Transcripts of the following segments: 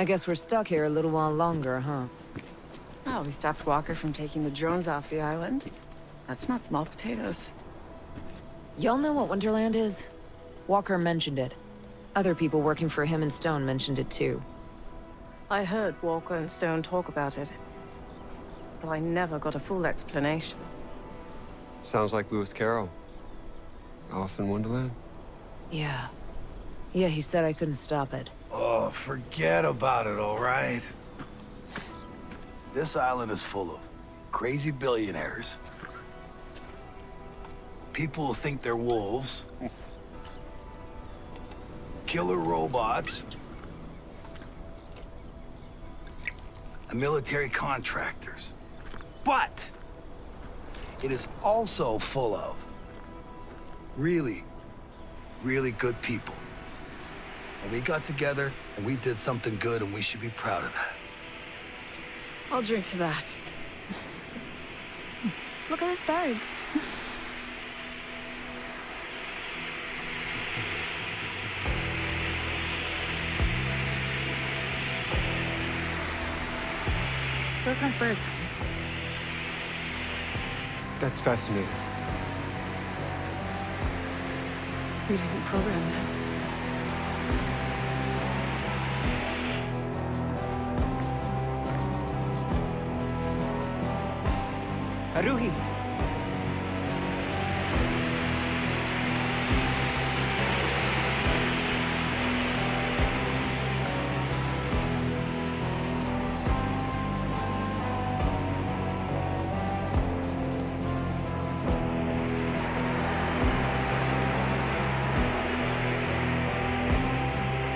I guess we're stuck here a little while longer, huh? Well, we stopped Walker from taking the drones off the island. That's not small potatoes. Y'all know what Wonderland is? Walker mentioned it. Other people working for him and Stone mentioned it too. I heard Walker and Stone talk about it. But I never got a full explanation. Sounds like Lewis Carroll. Alice in Wonderland? Yeah. Yeah, he said I couldn't stop it. Oh, forget about it, all right? This island is full of crazy billionaires. People who think they're wolves. Killer robots. And military contractors. But it is also full of really, really good people. And we got together and we did something good and we should be proud of that. I'll drink to that. Look at those birds. Those aren't birds. That's fascinating. We didn't program them. Haruhi.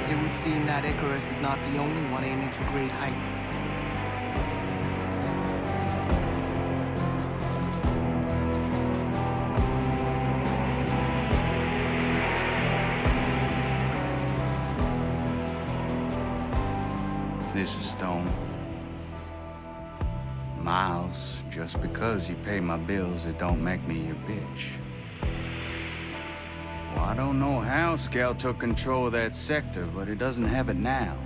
It would seem that Icarus is not the only one aiming for great heights. This is Stone. Miles, just because you pay my bills, it don't make me your bitch. Well, I don't know how Scout took control of that sector, but it doesn't have it now.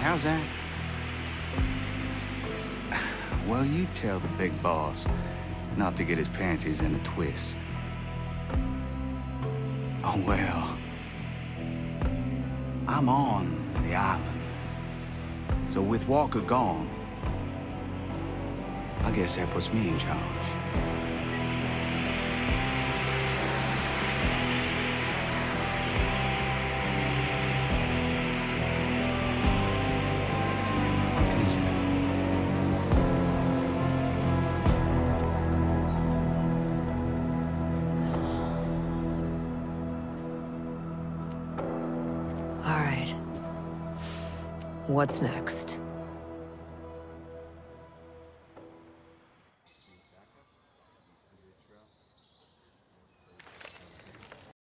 How's that? Well, you tell the big boss not to get his panties in a twist. Oh, well. I'm on the island. So with Walker gone, I guess that puts me in charge. What's next?